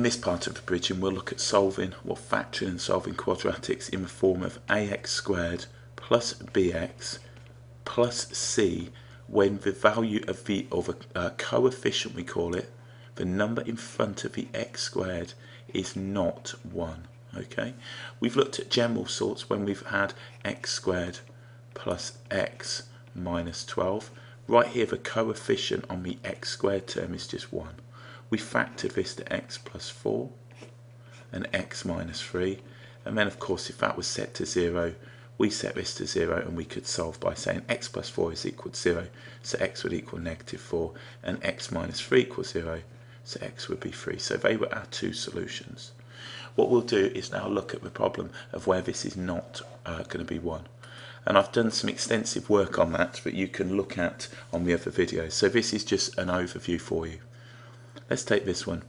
In this part of the bridging we'll look at solving or factoring and solving quadratics in the form of ax squared plus bx plus c when the value of the of a uh, coefficient we call it the number in front of the x squared is not 1 okay? We've looked at general sorts when we've had x squared plus x minus 12 right here the coefficient on the x squared term is just 1 we factored this to x plus 4 and x minus 3 and then of course if that was set to 0 we set this to 0 and we could solve by saying x plus 4 is equal to 0 so x would equal negative 4 and x minus 3 equals 0 so x would be 3 so they were our two solutions. What we'll do is now look at the problem of where this is not uh, going to be 1 and I've done some extensive work on that that you can look at on the other videos. So this is just an overview for you Let's take this one.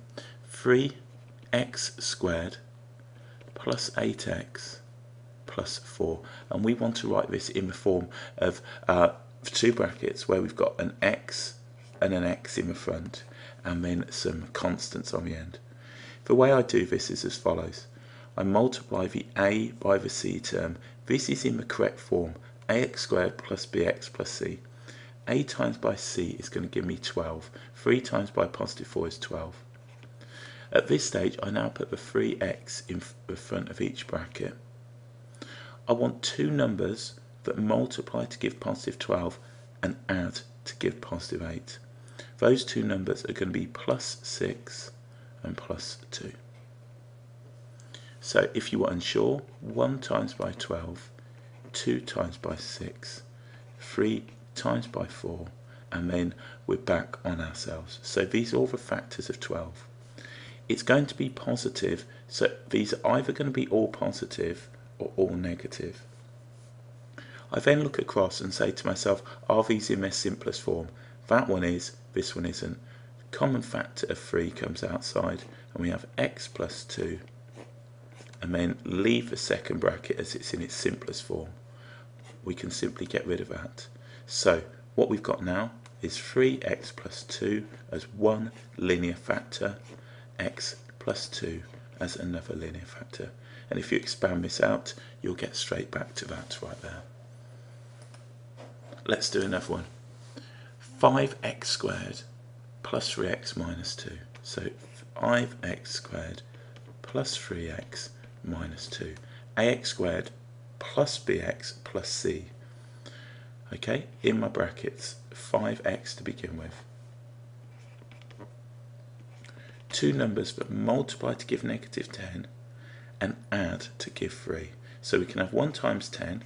3x squared plus 8x plus 4. And we want to write this in the form of uh, two brackets where we've got an x and an x in the front and then some constants on the end. The way I do this is as follows. I multiply the a by the c term. This is in the correct form. ax squared plus bx plus c a times by c is going to give me 12. 3 times by positive 4 is 12. At this stage, I now put the 3x in the front of each bracket. I want two numbers that multiply to give positive 12 and add to give positive 8. Those two numbers are going to be plus 6 and plus 2. So if you were unsure, 1 times by 12, 2 times by 6, 3 times by 4 and then we're back on ourselves. So these are all the factors of 12. It's going to be positive, so these are either going to be all positive or all negative. I then look across and say to myself, are these in their simplest form? That one is, this one isn't. Common factor of 3 comes outside and we have x plus 2 and then leave the second bracket as it's in its simplest form. We can simply get rid of that. So what we've got now is 3x plus 2 as one linear factor, x plus 2 as another linear factor. And if you expand this out, you'll get straight back to that right there. Let's do another one. 5x squared plus 3x minus 2. So 5x squared plus 3x minus 2. ax squared plus bx plus c okay, in my brackets, 5x to begin with. Two numbers that multiply to give negative 10 and add to give 3. So we can have 1 times 10,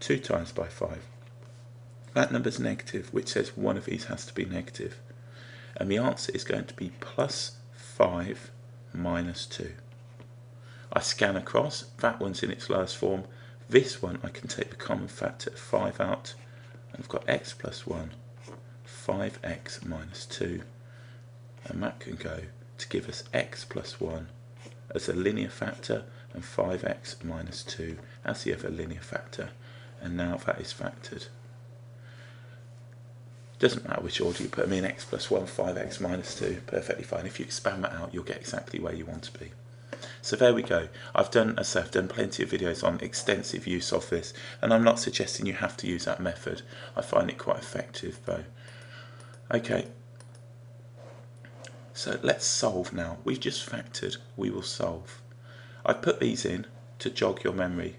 2 times by 5. That number's negative, which says one of these has to be negative. And the answer is going to be plus 5 minus 2. I scan across, that one's in its lowest form, this one, I can take the common factor of 5 out, and I've got x plus 1, 5x minus 2, and that can go to give us x plus 1 as a linear factor, and 5x minus 2 as the other linear factor, and now that is factored. Doesn't matter which order you put them in, x plus 1, 5x minus 2, perfectly fine. If you expand that out, you'll get exactly where you want to be. So there we go. I've done, as I've done plenty of videos on extensive use of this, and I'm not suggesting you have to use that method. I find it quite effective though. Okay. So let's solve now. We've just factored, we will solve. I put these in to jog your memory.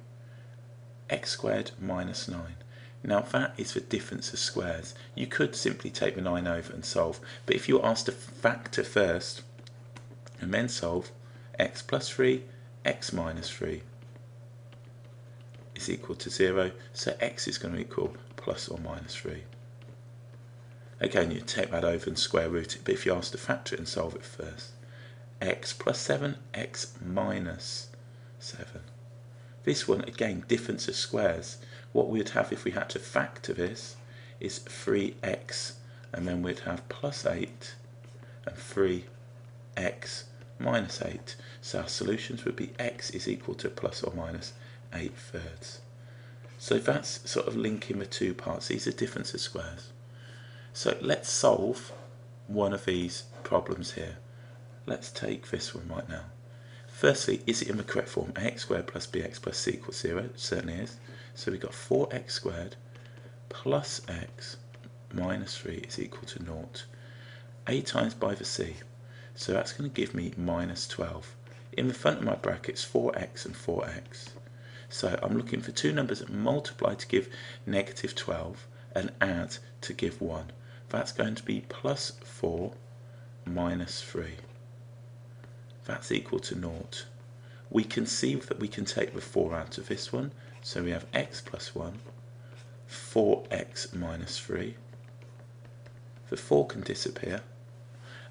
x squared minus 9. Now that is the difference of squares. You could simply take the 9 over and solve, but if you were asked to factor first and then solve, x plus 3, x minus 3 is equal to 0, so x is going to equal plus or minus 3. Again, you take that over and square root it, but if you ask to factor it and solve it first, x plus 7, x minus 7. This one, again, difference of squares. What we'd have if we had to factor this is 3x, and then we'd have plus 8 and 3x minus 8. So our solutions would be x is equal to plus or minus 8 thirds. So that's sort of linking the two parts. These are difference of squares. So let's solve one of these problems here. let's take this one right now. Firstly, is it in the correct form? ax squared plus bx plus c equals 0? It certainly is. So we've got 4x squared plus x minus 3 is equal to 0. a times by the c. So that's going to give me minus 12. In the front of my brackets, 4x and 4x. So I'm looking for two numbers that multiply to give negative 12 and add to give 1. That's going to be plus 4 minus 3 that's equal to naught. We can see that we can take the 4 out of this one, so we have x plus 1, 4x minus 3. The 4 can disappear,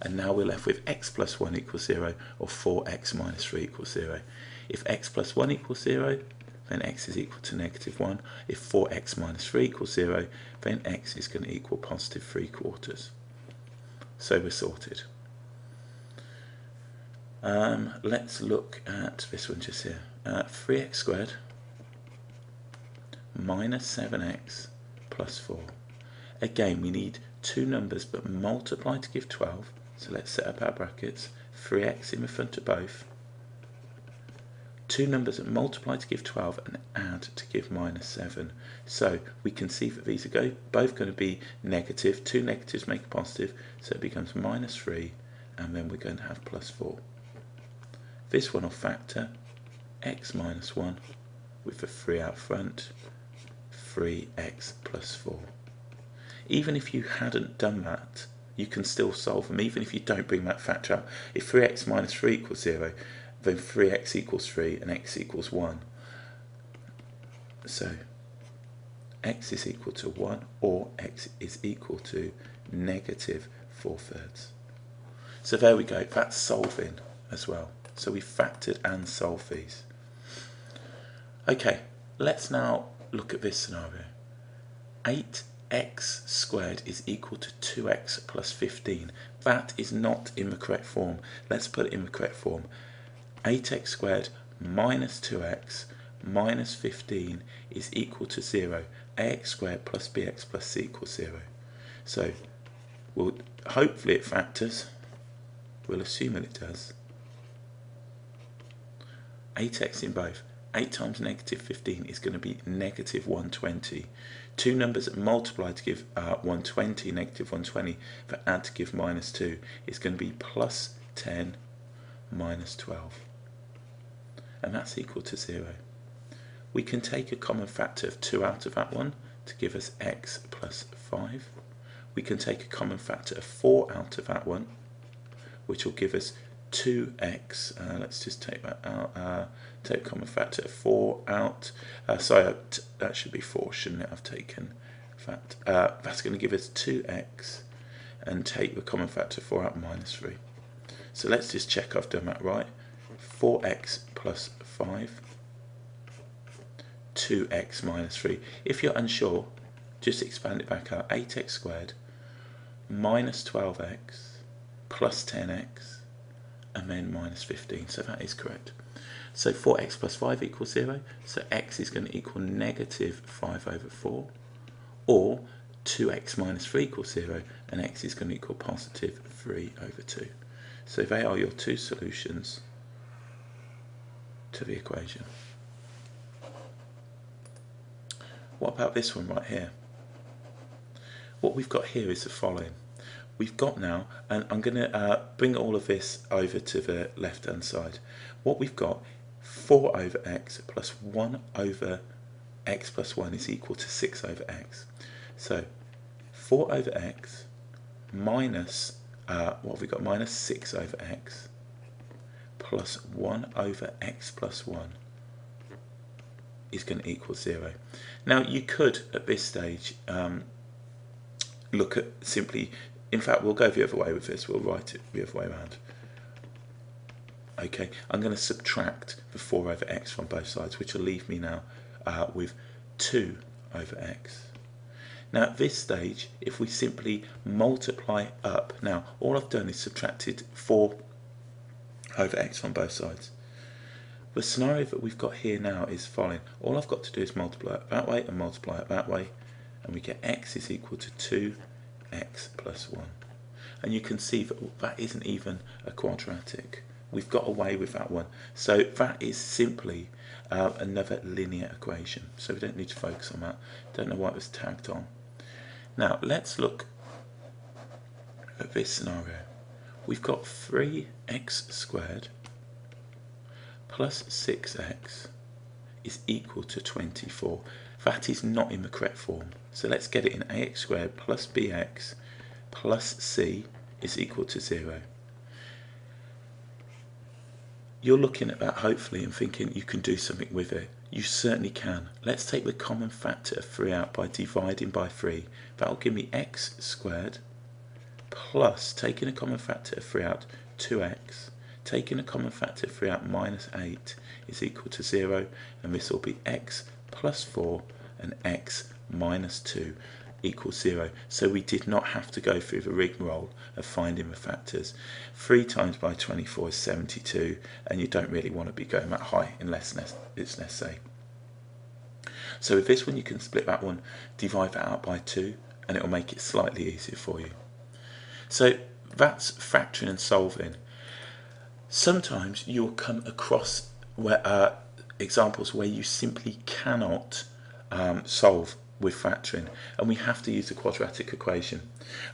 and now we're left with x plus 1 equals 0, or 4x minus 3 equals 0. If x plus 1 equals 0, then x is equal to negative 1. If 4x minus 3 equals 0, then x is going to equal positive 3 quarters. So we're sorted. Um, let's look at this one just here. Uh, 3x squared minus 7x plus 4. Again, we need two numbers but multiply to give 12. So let's set up our brackets. 3x in the front of both. Two numbers that multiply to give 12 and add to give minus 7. So we can see that these are go, both going to be negative. Two negatives make a positive, so it becomes minus 3, and then we're going to have plus 4. This one will factor x minus 1 with the 3 out front, 3x plus 4. Even if you hadn't done that, you can still solve them, even if you don't bring that factor up. If 3x minus 3 equals 0, then 3x equals 3 and x equals 1. So x is equal to 1 or x is equal to negative 4 thirds. So there we go, that's solving as well. So we factored and solved these. Okay, let's now look at this scenario. 8x squared is equal to 2x plus 15. That is not in the correct form. Let's put it in the correct form. 8x squared minus 2x minus 15 is equal to 0. ax squared plus bx plus c equals 0. So, we'll, hopefully it factors. We'll assume that it does. 8x in both. 8 times negative 15 is going to be negative 120. Two numbers that multiply to give uh, 120, negative 120, but add to give minus 2 is going to be plus 10 minus 12. And that's equal to 0. We can take a common factor of 2 out of that one to give us x plus 5. We can take a common factor of 4 out of that one, which will give us 2x, uh, let's just take that out, uh, take common factor 4 out, uh, sorry, that should be 4, shouldn't it? I've taken fact. Uh, that's going to give us 2x, and take the common factor 4 out minus 3. So let's just check I've done that right. 4x plus 5, 2x minus 3. If you're unsure, just expand it back out. 8x squared minus 12x plus 10x and then minus 15. So that is correct. So 4x plus 5 equals 0. So x is going to equal negative 5 over 4. Or 2x minus 3 equals 0. And x is going to equal positive 3 over 2. So they are your two solutions to the equation. What about this one right here? What we've got here is the following we've got now, and I'm going to uh, bring all of this over to the left hand side. What we've got, 4 over x plus 1 over x plus 1 is equal to 6 over x. So 4 over x minus, uh, what have we got, minus 6 over x plus 1 over x plus 1 is going to equal 0. Now you could at this stage um, look at simply in fact, we'll go the other way with this. We'll write it the other way around. Okay, I'm going to subtract the 4 over x from both sides, which will leave me now uh, with 2 over x. Now at this stage, if we simply multiply up, now all I've done is subtracted 4 over x from both sides. The scenario that we've got here now is following. All I've got to do is multiply it that way and multiply it that way, and we get x is equal to 2 x plus 1. and you can see that that isn't even a quadratic. We've got away with that one. So that is simply uh, another linear equation. So we don't need to focus on that. Don't know why it was tagged on. Now let's look at this scenario. We've got 3x squared plus 6x is equal to 24. That is not in the correct form. So let's get it in ax squared plus bx plus c is equal to 0. You're looking at that hopefully and thinking you can do something with it. You certainly can. Let's take the common factor of 3 out by dividing by 3. That will give me x squared plus, taking a common factor of 3 out, 2x, taking a common factor of 3 out minus 8 is equal to 0, and this will be x plus 4 and x minus 2 equals 0. So we did not have to go through the rigmarole of finding the factors. 3 times by 24 is 72, and you don't really want to be going that high unless it's necessary. So with this one, you can split that one, divide that out by 2, and it will make it slightly easier for you. So that's factoring and solving. Sometimes you'll come across where, uh, examples where you simply cannot um, solve with factoring and we have to use a quadratic equation.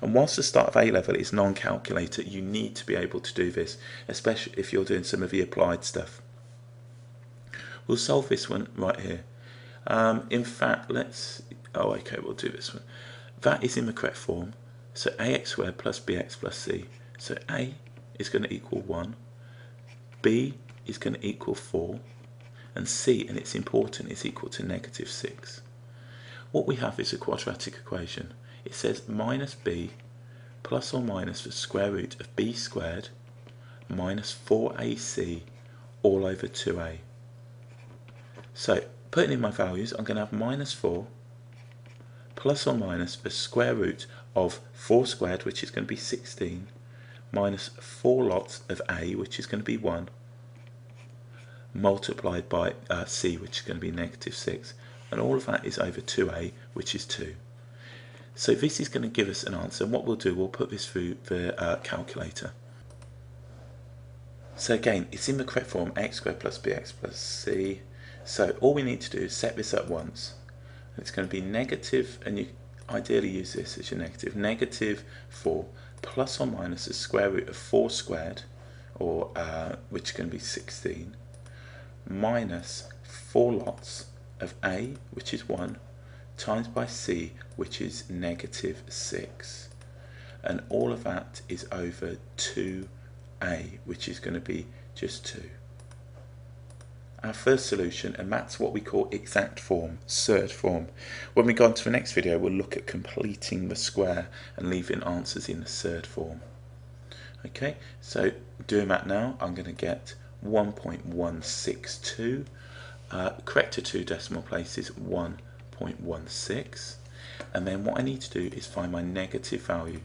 And whilst the start of A level is non-calculator you need to be able to do this especially if you're doing some of the applied stuff. We'll solve this one right here. Um, in fact let's oh okay we'll do this one. That is in the correct form. So ax squared plus bx plus c. So a is going to equal 1, b is going to equal 4, and c, and it's important, is equal to negative 6. What we have is a quadratic equation. It says minus b plus or minus the square root of b squared minus 4ac all over 2a. So putting in my values, I'm going to have minus 4 plus or minus the square root of 4 squared, which is going to be 16, minus 4 lots of a, which is going to be 1, multiplied by uh, c, which is going to be negative 6. And all of that is over 2a, which is 2. So this is going to give us an answer. And what we'll do, we'll put this through the uh, calculator. So again, it's in the correct form, x squared plus bx plus c. So all we need to do is set this up once. And it's going to be negative, and you ideally use this as your negative. Negative 4 plus or minus the square root of 4 squared, or uh, which is going to be 16, minus 4 lots of a, which is 1, times by c, which is negative 6. And all of that is over 2a, which is going to be just 2 our first solution and that's what we call exact form, surd form. When we go on to the next video we'll look at completing the square and leaving answers in the surd form. Okay, so doing that now I'm going to get 1.162, uh, correct to two decimal places 1.16 and then what I need to do is find my negative value.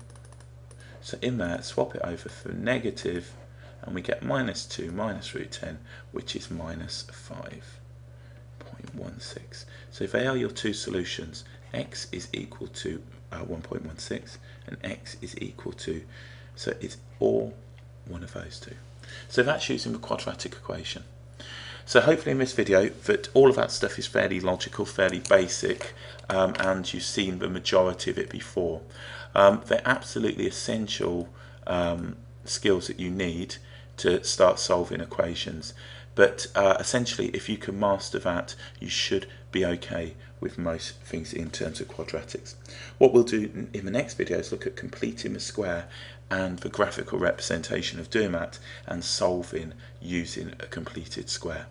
So in there swap it over for negative and we get minus 2 minus root 10 which is minus 5.16 so if they are your two solutions x is equal to uh, 1.16 and x is equal to so it's all one of those two. So that's using the quadratic equation. So hopefully in this video that all of that stuff is fairly logical, fairly basic, um, and you've seen the majority of it before. Um, they're absolutely essential um, skills that you need to start solving equations. But uh, essentially, if you can master that, you should be okay with most things in terms of quadratics. What we'll do in the next video is look at completing the square and the graphical representation of doing that and solving using a completed square.